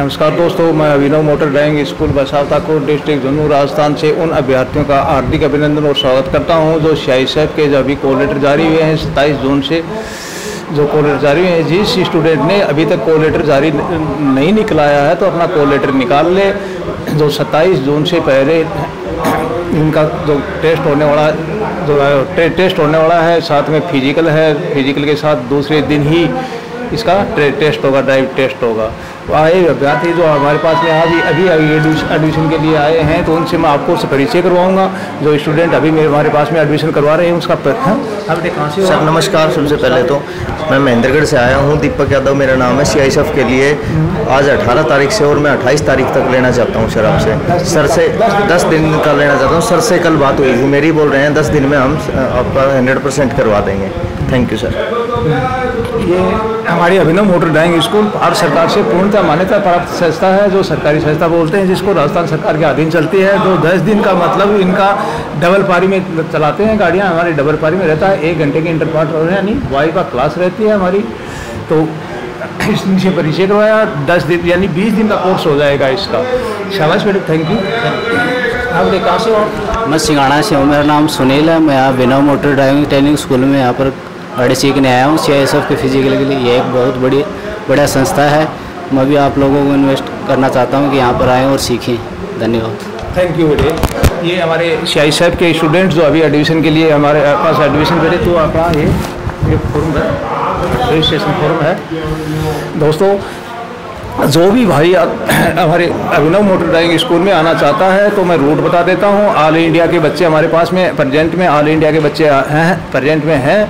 नमस्कार दोस्तों मैं अभिनव मोटर ड्राइविंग स्कूल बसावताकोट डिस्ट्रिक्ट जम्मू राजस्थान से उन अभ्यर्थियों का हार्दिक अभिनंदन और स्वागत करता हूँ जो शाही साहब के जो अभी कॉल लेटर जारी हुए हैं सत्ताईस जून से जो कॉल लेटर जारी हुए हैं। जिस स्टूडेंट ने अभी तक कॉल लेटर जारी नहीं निकलाया है तो अपना कॉल लेटर निकाल ले। जो सत्ताईस जून से पहले इनका जो टेस्ट होने वाला जो टे, टेस्ट होने वाला है साथ में फ़िज़िकल है। फ़िज़िकल के साथ दूसरे दिन ही इसका टेस्ट होगा ड्राइव टेस्ट होगा। तो आए अभ्यर्थी जो हमारे पास में आज अभी एडमिशन के लिए आए हैं तो उनसे मैं आपको परिचय करवाऊँगा। जो स्टूडेंट अभी मेरे हमारे पास में एडमिशन करवा रहे हैं उसका हाँ? सर नमस्कार सबसे पहले तो मैं महेंद्रगढ़ से आया हूँ। दीपक यादव मेरा नाम है सी आई के लिए। आज 18 तारीख से और मैं 28 तारीख तक लेना चाहता हूँ सर आपसे। सर से 10 दिन का लेना चाहता हूँ। सर से कल बात हुई थी मेरी बोल रहे हैं 10 दिन में हम आपका 100 परसेंट करवा देंगे। थैंक यू सर ये हमारी Abhinav motor driving school Bharat सरकार से पूर्णतः मान्यता प्राप्त संस्था है, जो सरकारी संस्था बोलते हैं, जिसको राजस्थान सरकार के अधीन चलती है। तो दस दिन का मतलब इनका डबल पारी में चलाते हैं गाड़ियाँ। हमारी डबल पारी में रहता है, एक घंटे की इंटर पार्ट यानी वाई का क्लास रहती है हमारी। तो इनसे परिचय करवाया, दस दिन, यानी बीस दिन का कोर्स हो जाएगा इसका। शाबाश मैडम थैंक यू आप कहाँ से हो? मैं सिंगाड़ा से हूँ, मेरा नाम सुनील है। मैं यहाँ विनव मोटर ड्राइविंग ट्रेनिंग स्कूल में यहाँ पर गाड़ी सीखने आया हूँ। सी के फ़िज़िकल के लिए ये एक बहुत बड़ी, बड़ा संस्था है। मैं भी आप लोगों को इन्वेस्ट करना चाहता हूँ कि यहाँ पर आएँ और सीखें। धन्यवाद। थैंक यू बेटे। ये हमारे शाही साहब के स्टूडेंट्स जो अभी एडमिशन के लिए हमारे पास एडमिशन करे तो आपका ये ये फॉर्म है रजिस्ट्रेशन फॉर्म है। दोस्तों, जो भी भाई हमारे अभिनव मोटर ड्राइविंग स्कूल में आना चाहता है तो मैं रूट बता देता हूँ। ऑल इंडिया के बच्चे हमारे पास में प्रजेंट में ऑल इंडिया के बच्चे हैं प्रजेंट में हैं।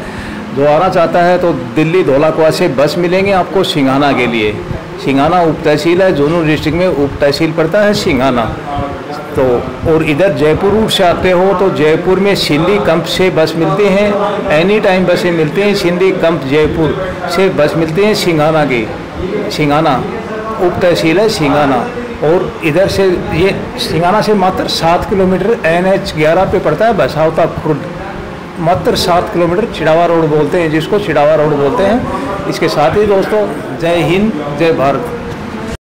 जो आना चाहता है तो दिल्ली धौलाकुआ से बस मिलेंगे आपको सिंघाना के लिए। सिंघाना उप तहसील है जोनू डिस्ट्रिक्ट में उप तहसील पड़ता है सिंघाना तो और इधर जयपुर रूट से आते हो तो जयपुर में सिंधी कंप से बस मिलती हैं, एनी टाइम बसें मिलती हैं सिंधी कंप जयपुर से बस मिलती हैं सिंघाना की। सिंघाना उप तहसील है सिंघाना और इधर से ये सिंघाना से मात्र सात किलोमीटर एन एच ग्यारह पे पड़ता है, बसावता खुर्द। मात्र सात किलोमीटर छिड़ावा रोड बोलते हैं, जिसको छिड़ावा रोड बोलते हैं। इसके साथ ही दोस्तों, जय हिंद, जय भारत।